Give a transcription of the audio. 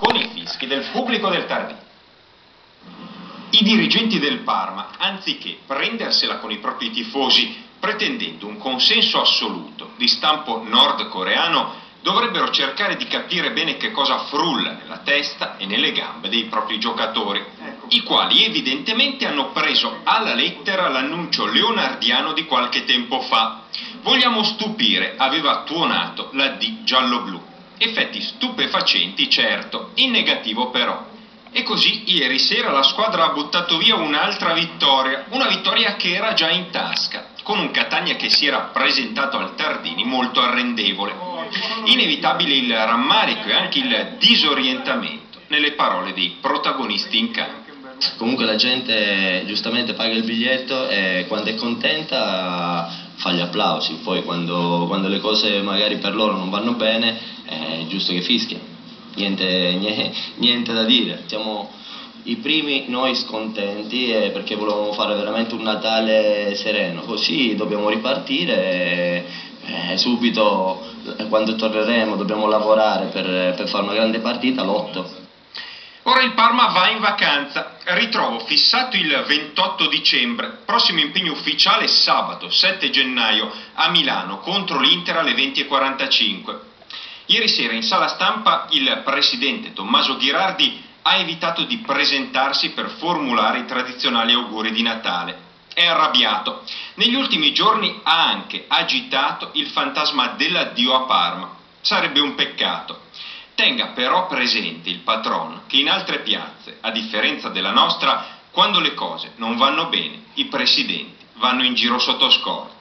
con i fischi del pubblico del Tardino. I dirigenti del Parma, anziché prendersela con i propri tifosi, pretendendo un consenso assoluto di stampo nordcoreano, dovrebbero cercare di capire bene che cosa frulla nella testa e nelle gambe dei propri giocatori, i quali evidentemente hanno preso alla lettera l'annuncio leonardiano di qualche tempo fa. Vogliamo stupire, aveva tuonato la D giallo-blu. Effetti stupefacenti, certo, in negativo però. E così ieri sera la squadra ha buttato via un'altra vittoria, una vittoria che era già in tasca, con un Catania che si era presentato al Tardini molto arrendevole. Inevitabile il rammarico e anche il disorientamento nelle parole dei protagonisti in campo. Comunque la gente giustamente paga il biglietto e quando è contenta fa gli applausi, poi quando, quando le cose magari per loro non vanno bene giusto che fischia niente, niente, niente da dire. Siamo i primi noi scontenti eh, perché volevamo fare veramente un Natale sereno, così dobbiamo ripartire eh, subito eh, quando torneremo dobbiamo lavorare per, per fare una grande partita, l'otto. Ora il Parma va in vacanza, ritrovo fissato il 28 dicembre, prossimo impegno ufficiale sabato 7 gennaio a Milano contro l'Inter alle 20.45. Ieri sera in sala stampa il presidente Tommaso Ghirardi ha evitato di presentarsi per formulare i tradizionali auguri di Natale. È arrabbiato. Negli ultimi giorni ha anche agitato il fantasma dell'addio a Parma. Sarebbe un peccato. Tenga però presente il patron che in altre piazze, a differenza della nostra, quando le cose non vanno bene, i presidenti vanno in giro sotto scorta.